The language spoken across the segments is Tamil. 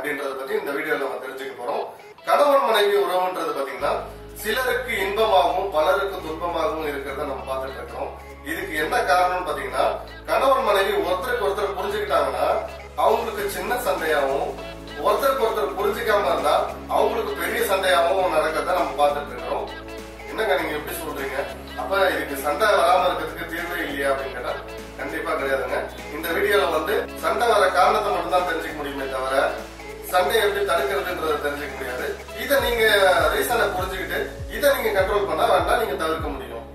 அப்படின்றத பத்தி இந்த வீடியோல நம்ம தெரிஞ்சுக்க போறோம். கணவன் மனைவி உறவுன்றது பாத்தீங்கன்னா சிலருக்கு இன்பமாகவும் பலருக்கு துன்பமாகவும் இருக்கிறத நம்ம பார்த்துட்டு இருக்கிறோம் இதுக்கு என்ன காரணம்னு பாத்தீங்கன்னா கணவன் மனைவி ஒருத்தருக்கு ஒருத்தர் புரிஞ்சுக்கிட்டாங்கன்னா அவங்களுக்கு சின்ன சண்டையாகவும் ஒருத்தருக்கு ஒருத்தர் புரிஞ்சுக்காம இருந்தா அவங்களுக்கு பெரிய சண்டையாகவும் நடக்கிறத நம்ம பார்த்துட்டு இருக்கிறோம் என்னங்க நீங்க எப்படி சொல்றீங்க? அப்ப இதுக்கு சண்டை வராம இருக்கிறதுக்கு தீர்வே இல்லையா அப்படின்னு கேட்டா கண்டிப்பா கிடையாதுங்க. இந்த வீடியோல வந்து சண்டை வர காரணத்தை மட்டும் தான் தெரிஞ்சுக்க முடியுமே தவிர சண்டையை எப்படி தடுக்கிறதுன்றத தெரிஞ்சுக்க முடியாது. இதை நீங்க ரீசனை புரிஞ்சுக்கிட்டு இதை நீங்க கண்ட்ரோல் பண்ணா வேண்டாம் நீங்க தவிர்க்க முடியும்.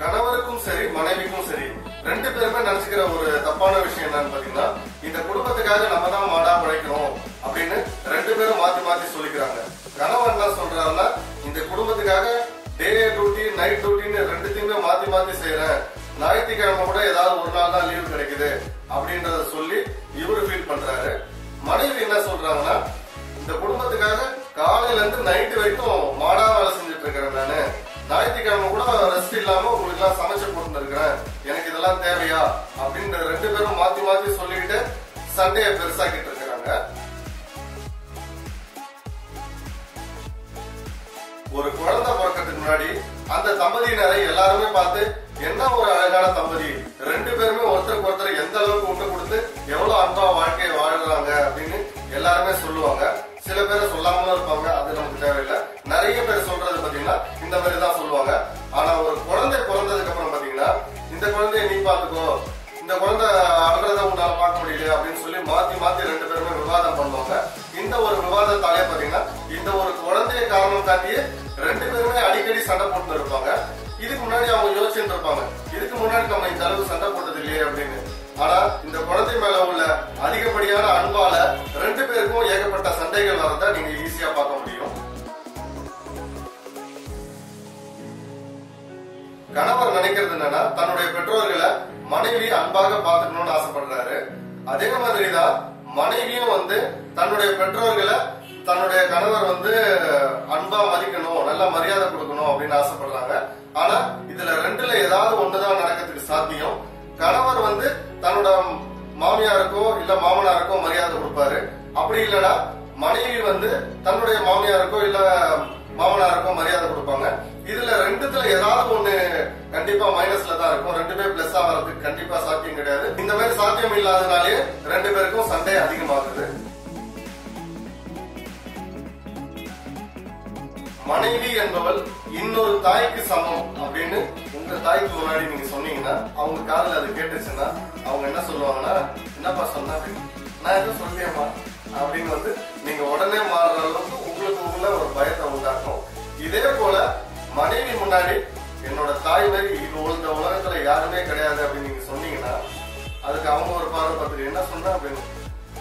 கணவருக்கும் சரி மனைவிக்கும் சரி ரெண்டு பேருமே நினைச்சுக்கிற ஒரு தப்பான விஷயம் என்னன்னு பாத்தீங்கன்னா இந்த குடும்பத்துக்காக நம்ம தான் மாடா பழைக்கிறோம் அப்படின்னு ரெண்டு பேரும் மாத்தி மாத்தி சொல்லிக்கிறாங்க. கணவன் என்ன சொல்றாருன்னா இந்த குடும்பத்துக்காக டே டியூட்டி நைட் டியூட்டின்னு ரெண்டுத்தையுமே மாத்தி மாத்தி செய்யறேன். ஞாயிற்றுக்கிழமை கூட ஏதாவது ஒரு நாள் தான் லீவு கிடைக்குது அப்படின்றத சொல்லி இவரு ஃபீல் பண்றாரு. மனைவி என்ன சொல்றாங்கன்னா இந்த குடும்பத்துக்காக காலையில இருந்து நைட்டு வரைக்கும் மாடா வேலை செஞ்சுட்டு இருக்கிறேன் நானு. ஞாயிற்றுக்கிழமை கூட ரெஸ்ட் இல்லாம உங்களுக்கு எல்லாம் சமைச்சு போட்டு இருக்கிறேன். எனக்கு இதெல்லாம் தேவையா? அப்படின்ற ரெண்டு பேரும் மாத்தி மாத்தி சொல்லிக்கிட்டு சண்டையை பெருசாக்கிட்டு இருக்கிறாங்க. ஒரு குழந்தை பிறக்கிறதுக்கு முன்னாடி அந்த தம்பதியினரை எல்லாருமே பார்த்து என்ன ஒரு அழகான தம்பதி? ரெண்டு பேருமே ஒருத்தருக்கு ஒருத்தர் எந்த அளவுக்கு விட்டு கொடுத்து எவ்வளவு அன்பா வாழ்க்கையை வாழ்றாங்க அப்படின்னு எல்லாருமே சொல்லுவாங்க. சில பேர் சொல்லாமலும் இருப்பாங்க அது நமக்கு தேவையில்லை. நிறைய பேர் சொல்றது பாத்தீங்கன்னா இந்த மாதிரி தான் அவங்க இருப்பாங்க. இதுக்கு முன்னாடி நம்ம இந்த அளவு சண்டை போட்டது இல்லையே அப்படின்னு. ஆனா இந்த குழந்தை மேல உள்ள அதிகப்படியான அன்பால ரெண்டு பேருக்கும் ஏகப்பட்ட சண்டைகள் வரதான் நீங்க ஈஸியா பார்க்க முடியும். கணவர் நினைக்கிறது என்னன்னா தன்னுடைய பெற்றோர்களை மனைவி அன்பாக பாத்துக்கணும்னு ஆசைப்படுறாரு. அதே மாதிரிதான் மனைவியும் வந்து தன்னுடைய பெற்றோர்களை தன்னுடைய கணவர் வந்து அன்பா மதிக்கணும் நல்ல மரியாதை கொடுக்கணும் அப்படின்னு ஆசைப்படுறாங்க. ஆனா இதுல ரெண்டுல ஏதாவது ஒண்ணுதான் நடக்கிறதுக்கு சாத்தியம். கணவர் வந்து தன்னோட மாமியாருக்கோ இல்ல மாமனாருக்கோ மரியாதை கொடுப்பாரு. அப்படி இல்லைன்னா மனைவி வந்து தன்னுடைய மாமியாருக்கோ இல்ல மாமனாருக்கோ மரியாதை கொடுப்பாங்க. இதுல ரெண்டுத்துல ஏதாவது ஒண்ணு கண்டிப்பா மைனஸ்ல தான் இருக்கும். ரெண்டுமே பிளஸ் ஆகிறதுக்கு கண்டிப்பா சாத்தியம் கிடையாது. இந்த மாதிரி சாத்தியம் இல்லாதனாலே ரெண்டு பேருக்கும் சண்டை அதிகமாகுது. மனைவி என்பவள் இன்னொரு தாய்க்கு சமம் அப்படின்னு உங்க தாய்க்கு முன்னாடி நீங்க சொன்னீங்கன்னா அவங்க காதல அது கேட்டுச்சுன்னா அவங்க என்ன சொல்லுவாங்கன்னா என்னப்பா சொன்னா? அப்படின்னு. நான் எதுவும் சொல்லியேம்மா அப்படின்னு வந்து நீங்க உடனே மாறுற அளவுக்கு உங்களுக்கு உள்ள ஒரு பயத்தை உண்டாக்கும். இதே போல மனைவி முன்னாடி என்னோட தாய் மாதிரி இது இந்த உலகத்துல யாருமே கிடையாது அப்படின்னு நீங்க சொன்னீங்கன்னா அதுக்கு அவங்க ஒரு பார்வை பார்த்துட்டு என்ன சொன்னா? அப்படின்னு.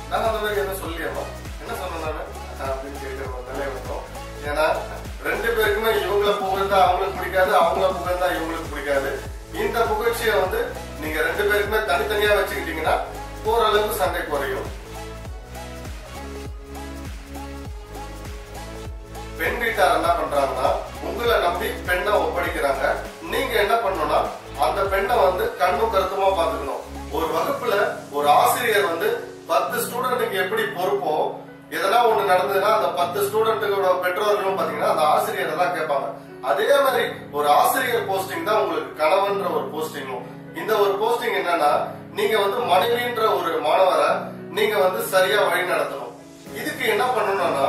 நான் அந்த மாதிரி எதுவும் சொல்லியேம்மா என்ன சொன்னேன் அப்படின்னு கேட்கிற ஒரு நிலை வந்தோம் ஏன்னா ரெண்டு பேருக்குமே இவங்கள புகழ்ந்தா அவங்களுக்கு பிடிக்காது அவங்கள புகழ்ந்தா இவங்களுக்கு பிடிக்காது. இந்த புகழ்ச்சியை வந்து நீங்க ரெண்டு பேருக்குமே தனித்தனியா வச்சுக்கிட்டீங்கன்னா ஓரளவுக்கு சண்டை குறையும். பெண் வீட்டார் என்ன பண்றாங்கன்னா உங்களை நம்பி பெண்ணை ஒப்படைக்கிறாங்க. நீங்க என்ன பண்ணணும்னா அந்த பெண்ணை வந்து கண்ணும் கருத்துமா பாத்துக்கணும் ஒரு வகுப்பு பாத்தீங்கன்னா அந்த பத்து ஸ்டூடெண்ட்டுகளோட பெற்றோர்களும் பாத்தீங்கன்னா அந்த ஆசிரியரை தான் கேட்பாங்க. அதே மாதிரி ஒரு ஆசிரியர் போஸ்டிங் தான் உங்களுக்கு கணவன்ற ஒரு போஸ்டிங்கும் இந்த ஒரு போஸ்டிங் என்னன்னா நீங்க வந்து மனைவின்ற ஒரு மாணவரை நீங்க வந்து சரியா வழி நடத்தணும். இதுக்கு என்ன பண்ணணும்னா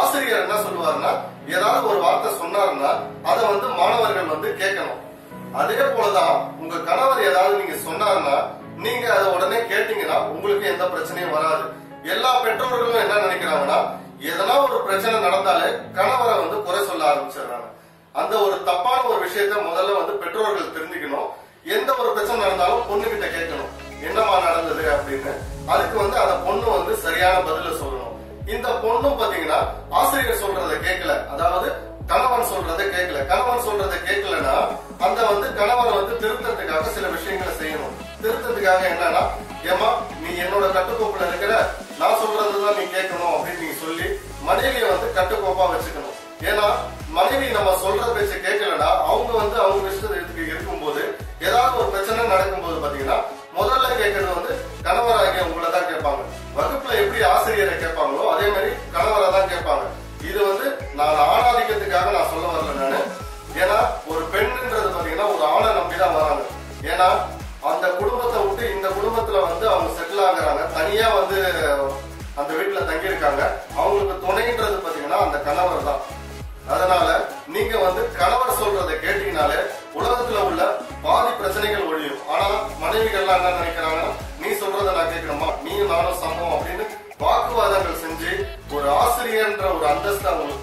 ஆசிரியர் என்ன சொல்லுவாருன்னா ஏதாவது ஒரு வார்த்தை சொன்னாருன்னா அதை வந்து மாணவர்கள் வந்து கேட்கணும். அதே போலதான் உங்க கணவர் ஏதாவது நீங்க சொன்னாருன்னா நீங்க அதை உடனே கேட்டீங்கன்னா உங்களுக்கு எந்த பிரச்சனையும் வராது. எல்லா பெற்றோர்களும் என்ன நினைக்கிறாங்கன்னா எதனா ஒரு பிரச்சனை நடந்தாலே கணவரை வந்து குறை சொல்ல ஆரம்பிச்சிடுறாங்க. அந்த ஒரு தப்பான ஒரு விஷயத்த முதல்ல வந்து பெற்றோர்கள் தெரிஞ்சுக்கணும். எந்த ஒரு பிரச்சனை நடந்தாலும் பொண்ணு கிட்ட கேட்கணும். என்னமா நடந்தது அப்படின்னு. அதுக்கு வந்து அந்த பொண்ணு வந்து சரியான பதில சொல்லணும். இந்த பொண்ணும் பாத்தீங்கன்னா ஆசிரியர் சொல்றதை கேட்கல. அதாவது கணவன் சொல்றதை கேட்கல. கணவன் சொல்றதை கேட்கலன்னா அந்த வந்து கணவன் வந்து திருத்தத்துக்காக சில விஷயங்களை செய்யணும். திருத்தத்துக்காக என்னன்னா ஏமா நீ என்னோட கட்டுக்கோப்புல இருக்கிற நான் சொல்றதுதான் நீ கேட்கணும். மனைவியை வந்து கட்டுக்கோப்பா வச்சுக்கணும். ஏன்னா மனைவி நம்ம சொல்ற பேச்சு கேட்கலன்னா அவங்க வந்து அவங்க விஷயத்துக்கு இருக்கும்போது ஏதாவது ஒரு பிரச்சனை நடக்கும்போது பாத்தீங்கன்னா முதல்ல கேட்கறது வகுப்புல எப்படி ஆசிரியரை கேட்பாங்களோ அதே மாதிரி கணவரை தான் கேட்பாங்க. இது வந்து நான் ஆணாதிக்கத்துக்காக நான் சொல்ல வரல நானு. ஏன்னா ஒரு பெண்ணுன்றது பாத்தீங்கன்னா ஒரு ஆணை நம்பி தான் வராங்க. ஏன்னா அந்த குடும்பத்தை விட்டு இந்த குடும்பத்துல வந்து அவங்க செட்டில் ஆகுறாங்க. தனியா வந்து அந்த வீட்டுல தங்கியிருக்காங்க. அவங்களுக்கு கணவர் தான் அதனால நீங்க வந்து கணவர் சொல்றதை கேட்டீங்கனாலே உலகத்துல உள்ள பாதி பிரச்சனைகள் ஒழியும். ஆனா மனைவிகள்லாம் என்ன நினைக்கிறாங்கன்னா நீ சொல்றதை நான் கேட்கணுமா? நீ நானும் சமம் அப்படின்னு வாக்குவாதங்கள் செஞ்சு ஒரு ஆசிரியர்ன்ற ஒரு அந்தஸ்து அவங்களுக்கு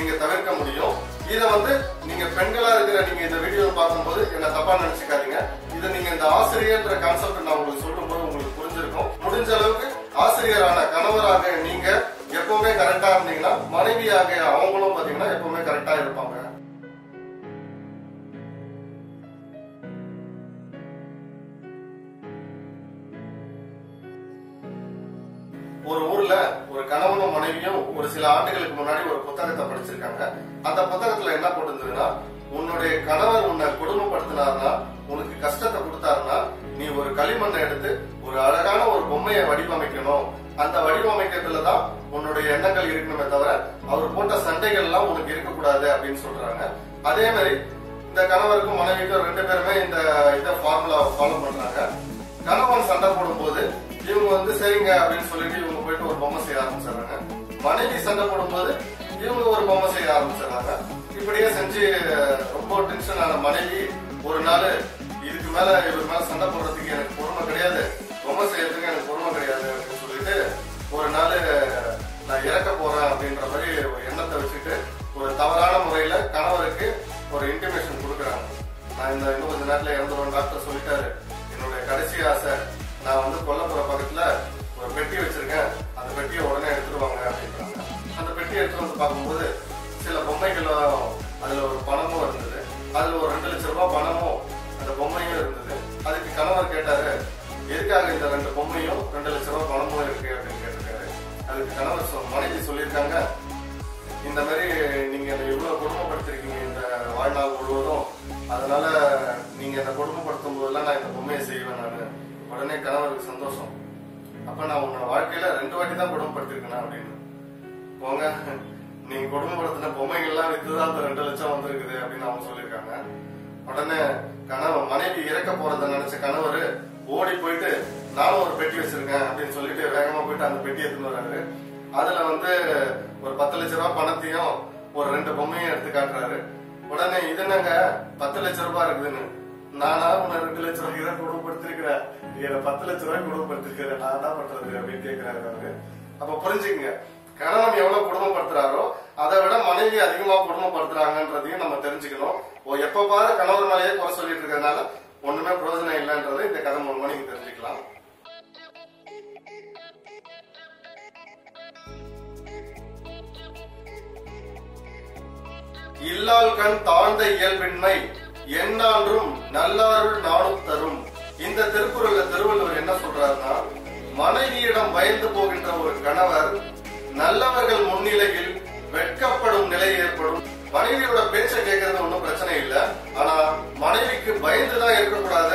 நீங்க தவிர்க்க முடியும். இத வந்து நீங்க பெண்களா இருக்கிற நீங்க இந்த வீடியோ பார்க்கும்போது என்ன தப்பா நினைச்சுக்காதீங்க. இது நீங்க இந்த ஆசிரியர்ன்ற கான்செப்ட் நான் உங்களுக்கு சொல்லும்போது உங்களுக்கு புரிஞ்சிருக்கும். முடிஞ்ச அளவுக்கு ஆசிரியரான கணவராக நீங்க எப்பவுமே கரெக்டா இருந்தீங்கன்னா மனைவியாக அவங்களும் பாத்தீங்கன்னா எப்பவுமே கரெக்டா இருப்பாங்க. ஒரு சில ஆண்டுகளுக்கு முன்னாடி ஒரு புத்தகத்தை படிச்சிருக்காங்க. அந்த புத்தகத்துல என்ன போட்டிருந்ததுன்னா உன்னுடைய கணவர் உன்னை கொடுமைப்படுத்தினார்னா உனக்கு கஷ்டத்தை கொடுத்தாருன்னா நீ ஒரு களிமண்ணை எடுத்து ஒரு அழகான ஒரு பொம்மையை வடிவமைக்கணும். அந்த வடிவமைக்கிறதுல தான் உன்னுடைய எண்ணங்கள் இருக்கணுமே தவிர அவர் போட்ட சண்டைகள் எல்லாம் உனக்கு இருக்கக்கூடாது அப்படின்னு சொல்றாங்க. அதே மாதிரி இந்த கணவருக்கும் மனைவிக்கும் ரெண்டு பேருமே இந்த இதை ஃபார்முலா ஃபாலோ பண்றாங்க. கணவன் சண்டை போடும்போது இவங்க வந்து சரிங்க அப்படின்னு சொல்லிட்டு இவங்க போயிட்டு ஒரு பொம்மை செய்ய ஆரம்பிச்சிடுறாங்க. மனைவி சண்டை போடும்போது இவங்க ஒரு பொம்மை செய்ய ஆரம்பிச்சிடறாங்க இப்படியே செஞ்சு ரொம்ப டென்ஷன் ஆன மனைவி ஒரு நாள் இதுக்கு மேல இவர் மேல சண்டை போடுறதுக்கு எனக்கு பொறுமை கிடையாது. பொம்மை செய்யறது சில பொம்மைகளும் அதுல ஒரு பணமும் இருந்தது. அதுல ஒரு ரெண்டு லட்சம் ரூபாய் பணமும் அந்த பொம்மையும் இருந்தது. அதுக்கு கணவர் கேட்டாரு எதுக்காக இந்த ரெண்டு பொம்மையும் ரெண்டு லட்சம் ரூபாய் பணமும் இருக்கு? அப்படின்னு கேட்டிருக்காரு. அதுக்கு கணவர் சொ- மனைவி சொல்லியிருக்காங்க இந்த மாதிரி நீங்க என்னை எவ்வளவு கொடுமைப்படுத்திருக்கீங்க இந்த வாழ்நாள் முழுவதும். அதனால நீங்க என்னை கொடுமைப்படுத்தும் போதெல்லாம் நான் இந்த பொம்மையை செய்வேன் நான். உடனே கணவருக்கு சந்தோஷம். அப்ப நான் உன்னோட வாழ்க்கையில ரெண்டு வாட்டி தான் குடும்பப்படுத்திருக்கேன் அப்படின்னு. போங்க. நீங்க கொடுமைப்படுத்தின பொம்மைகள்லாம் வித்துதான் அந்த ரெண்டு லட்சம் வந்திருக்குது அப்படின்னு அவங்க சொல்லியிருக்காங்க. உடனே கணவன் மனைவி இறக்க போறத நினைச்ச கணவர் ஓடி போயிட்டு நானும் ஒரு பெட்டி வச்சிருக்கேன் அப்படின்னு சொல்லிட்டு வேகமா போயிட்டு அந்த பெட்டி எடுத்துன்னு வர்றாரு. அதுல வந்து ஒரு பத்து லட்ச ரூபாய் பணத்தையும் ஒரு ரெண்டு பொம்மையும் எடுத்து காட்டுறாரு. உடனே இது என்னங்க? பத்து லட்ச ரூபாய் இருக்குதுன்னு. நானா உன்னை ரெண்டு லட்ச ரூபாய்க்கு தான் குடும்பப்படுத்திருக்கிறேன் என்ன பத்து லட்ச ரூபாய் குடும்பப்படுத்திருக்கிறேன் நான் தான் பண்றது? அப்படின்னு கேக்குறாரு அவரு. அப்ப புரிஞ்சுக்கங்க. கணவன் எவ்வளவு குடும்பப்படுத்துறாரோ அதை விட மனைவி அதிகமா குடும்பப்படுத்துறாங்கன்றதையும் நம்ம தெரிஞ்சுக்கணும். எப்ப பாரு கணவர் மேலேயே குறை சொல்லிட்டு இருக்கிறதுனால ஒண்ணுமே பிரயோஜனம் இல்லைன்றதை இந்த கதை மூலமா நீங்க தெரிஞ்சுக்கலாம். இல்லால் கண் தாழ்ந்த இயல்பின்மை எந்நான்றும் நல்லாருள் நாடும் தரும். இந்த திருக்குறள் திருவள்ளுவர் என்ன சொல்றாருன்னா மனைவியிடம் பயந்து போகின்ற ஒரு கணவர் நல்லவர்கள் முன்னிலையில் வெட்கப்படும் நிலை ஏற்படும். மனைவியோட பேச்சை கேட்கறது ஒன்னும் பிரச்சனை இல்லை. ஆனா மனைவிக்கு பயந்துதான் இருக்கக்கூடாது